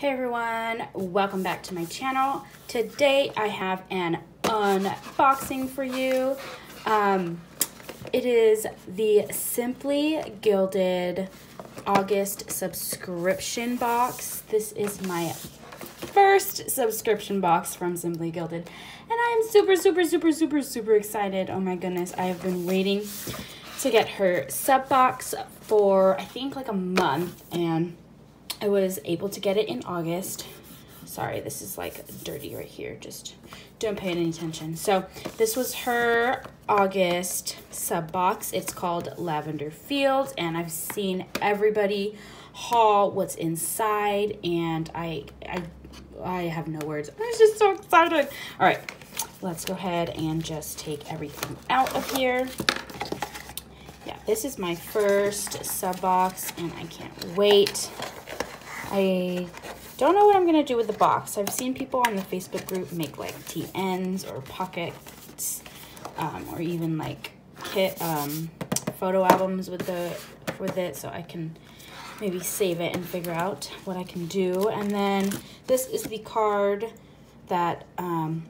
Hey everyone, welcome back to my channel. Today I have an unboxing for you. Um, it is the Simply Gilded August subscription box. This is my first subscription box from Simply Gilded and I am super, super, super, super, super excited. Oh my goodness, I have been waiting to get her sub box for I think like a month and I was able to get it in August. Sorry, this is like dirty right here. Just don't pay any attention. So this was her August sub box. It's called Lavender Fields and I've seen everybody haul what's inside and I, I, I have no words. I'm just so excited. All right, let's go ahead and just take everything out of here. Yeah, this is my first sub box and I can't wait. I don't know what I'm to do with the box. I've seen people on the Facebook group make like TNs or pockets um, or even like kit um, photo albums with the with it so I can maybe save it and figure out what I can do. And then this is the card that um,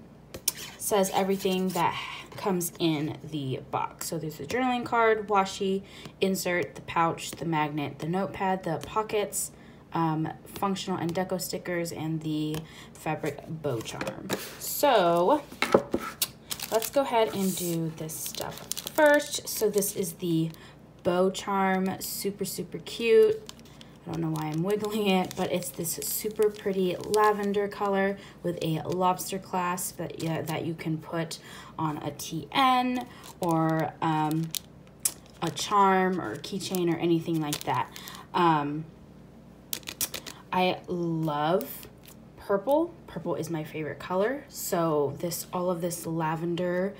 says everything that comes in the box. So there's the journaling card, washi, insert, the pouch, the magnet, the notepad, the pockets, um, functional and deco stickers and the fabric bow charm. So let's go ahead and do this stuff first. So this is the bow charm, super, super cute. I don't know why I'm wiggling it, but it's this super pretty lavender color with a lobster clasp that, yeah, that you can put on a TN or um, a charm or keychain or anything like that. Um, I love purple. Purple is my favorite color. So this, all of this lavender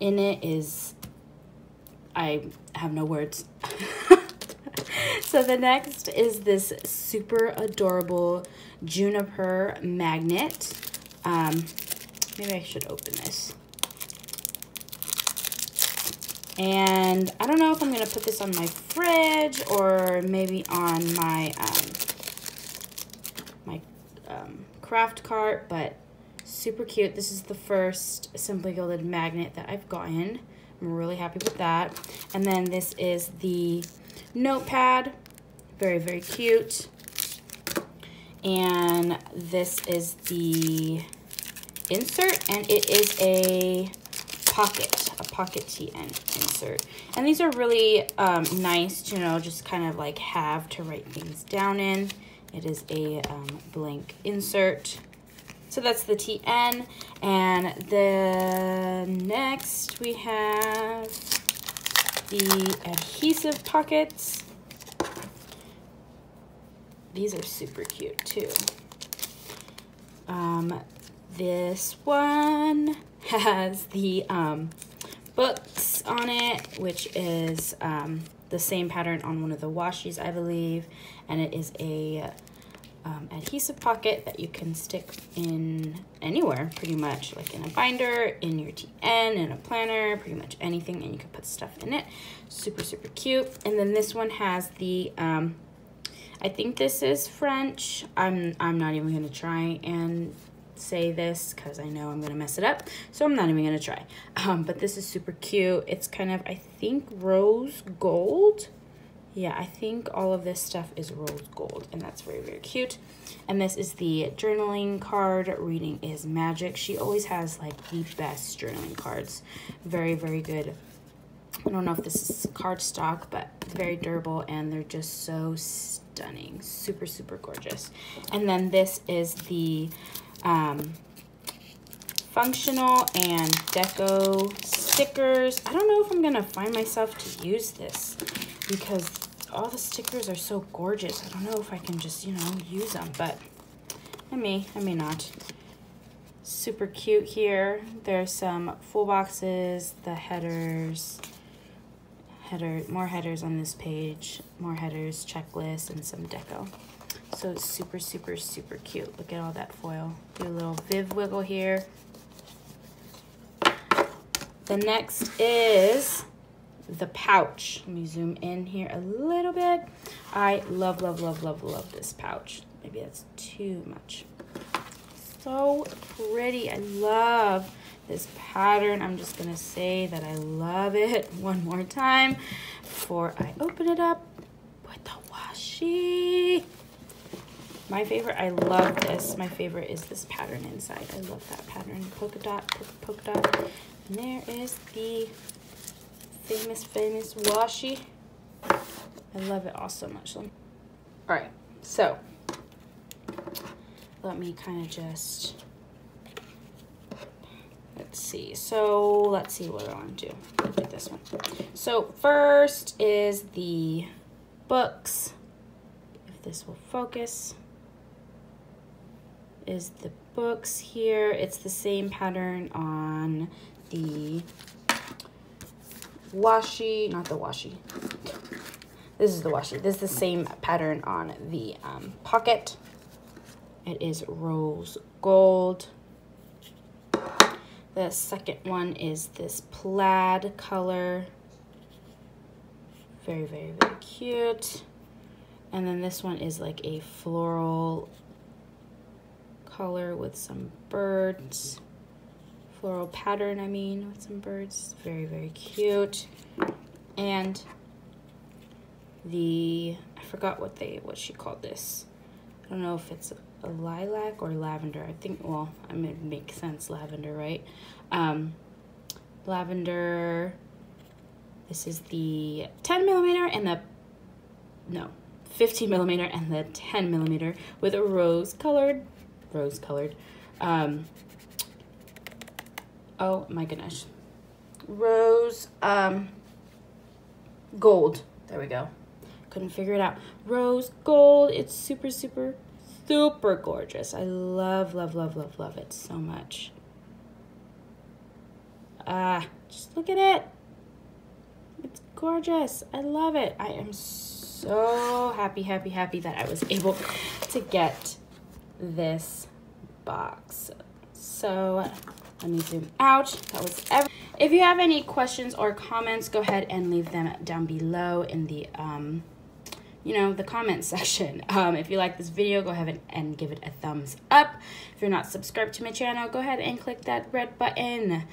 in it is, I have no words. so the next is this super adorable juniper magnet. Um, maybe I should open this. And I don't know if I'm going to put this on my fridge or maybe on my um, um, craft cart, but super cute. This is the first Simply Gilded magnet that I've gotten. I'm really happy with that. And then this is the notepad. Very, very cute. And this is the insert, and it is a pocket, a pocket TN insert. And these are really um, nice, you know, just kind of like have to write things down in. It is a um, blank insert. So that's the TN. And the next we have the adhesive pockets. These are super cute too. Um, this one has the um, books on it, which is um, the same pattern on one of the washies, I believe. And it is a um, adhesive pocket that you can stick in anywhere, pretty much. Like in a binder, in your TN, in a planner, pretty much anything. And you can put stuff in it. Super, super cute. And then this one has the... Um, I think this is French. I'm, I'm not even going to try and say this because I know I'm going to mess it up. So I'm not even going to try. Um, but this is super cute. It's kind of, I think, rose gold. Yeah, I think all of this stuff is rose gold. And that's very, very cute. And this is the journaling card. Reading is magic. She always has, like, the best journaling cards. Very, very good. I don't know if this is cardstock, but very durable. And they're just so stunning. Super, super gorgeous. And then this is the um, functional and deco stickers. I don't know if I'm going to find myself to use this because all the stickers are so gorgeous. I don't know if I can just, you know, use them, but I may, I may not. Super cute here. There's some full boxes, the headers, header, more headers on this page, more headers, checklist, and some deco. So it's super, super, super cute. Look at all that foil. Do a little Viv wiggle here. The next is the pouch. Let me zoom in here a little bit. I love, love, love, love, love this pouch. maybe that's too much. So pretty. I love this pattern. I'm just gonna say that I love it one more time before I open it up with the washi. My favorite, I love this. My favorite is this pattern inside. I love that pattern. Polka dot, polka dot. And there is the famous, famous washi. I love it all so much. All right, so let me kind of just, let's see. So let's see what I want to do with this one. So first is the books. If this will focus is the books here. It's the same pattern on the washi, not the washi. This is the washi. This is the same pattern on the um, pocket. It is rose gold. The second one is this plaid color. Very, very, very cute. And then this one is like a floral color with some birds. Floral pattern, I mean, with some birds. Very, very cute. And the, I forgot what they, what she called this. I don't know if it's a lilac or lavender. I think, well, I mean, it makes sense, lavender, right? Um, lavender, this is the 10 millimeter and the, no, 15 millimeter and the 10 millimeter with a rose colored rose colored. Um, oh my goodness. Rose, um, gold. There we go. Couldn't figure it out. Rose gold. It's super, super, super gorgeous. I love, love, love, love, love it so much. Ah, just look at it. It's gorgeous. I love it. I am so happy, happy, happy that I was able to get this box. So let me zoom out. That was every if you have any questions or comments, go ahead and leave them down below in the um, you know, the comment section. Um, if you like this video, go ahead and give it a thumbs up. If you're not subscribed to my channel, go ahead and click that red button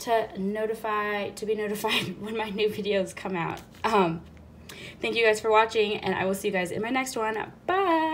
to notify to be notified when my new videos come out. Um, thank you guys for watching, and I will see you guys in my next one. Bye.